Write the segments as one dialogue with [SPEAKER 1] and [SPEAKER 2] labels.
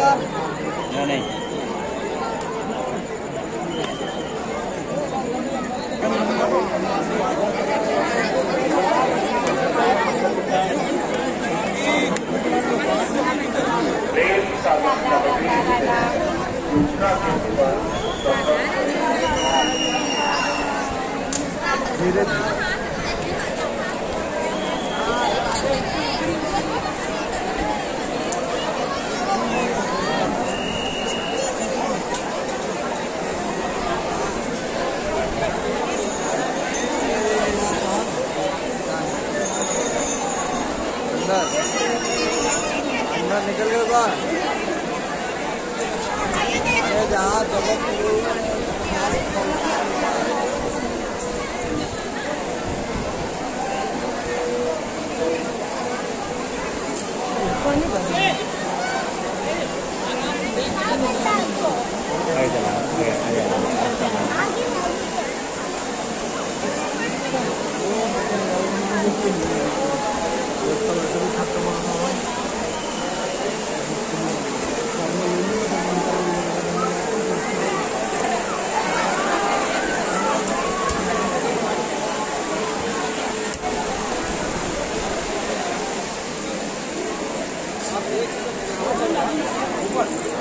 [SPEAKER 1] Đây này. धीरे धीरे अंदर अंदर निकल गए बा अरे जहाँ जबलपुर Thank you. ऊपर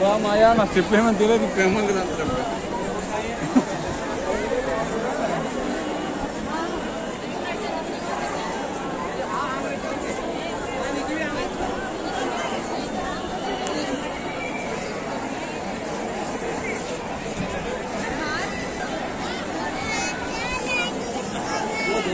[SPEAKER 1] Vamos aí, mas se permanecer, ele é permanece na trama.